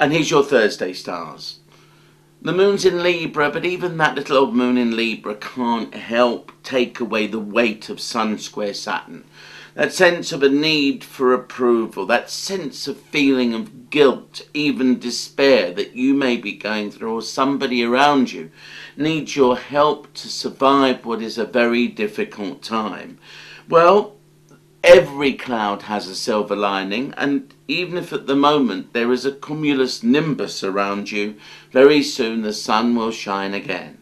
And here's your Thursday stars. The moon's in Libra, but even that little old moon in Libra can't help take away the weight of Sun square Saturn. That sense of a need for approval, that sense of feeling of guilt, even despair that you may be going through, or somebody around you needs your help to survive what is a very difficult time. Well, every cloud has a silver lining, and even if at the moment there is a cumulus nimbus around you, very soon the sun will shine again.